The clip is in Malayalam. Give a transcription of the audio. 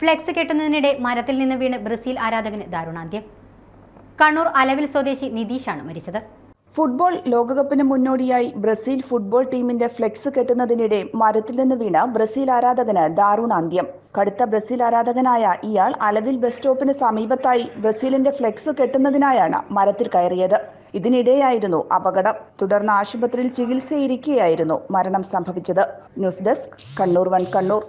ഫ്ലെക്സ് കെട്ടുന്നതിനിടെ മരത്തിൽ നിന്ന് വീണ് ബ്രസീൽ ആരാധകന് ദാരുണാന്ത്യം. കണ്ണൂർ അലവിൽ സ്വദേശി നിതീഷാണ് മരിച്ചത്. ഫുട്ബോൾ ലോകകപ്പിന് മുന്നോടിയായി ബ്രസീൽ ഫുട്ബോൾ ടീമിന്റെ ഫ്ലെക്സ് കെട്ടുന്നതിനിടെ മരത്തിൽ നിന്ന് വീണ ബ്രസീൽ ആരാധകന് ദാരുണാന്ത്യം. കടുത്ത ബ്രസീൽ ആരാധകനായ ഇയാൾ അലവിൽ ബസ് സ്റ്റോപ്പിന് സമീപത്തായി ബ്രസീലിന്റെ ഫ്ലെക്സ് കെട്ടുന്നതിനായാണ് മരത്തിൽ കയറിയത്. ഇതിനിടെയായിരുന്നു അപകടം. തുടർന്ന് ആശുപത്രിയിൽ ചികിത്സയിരിക്കെയായിരുന്നു മരണം സംഭവിച്ചത്. News desk Kannur one Kannur.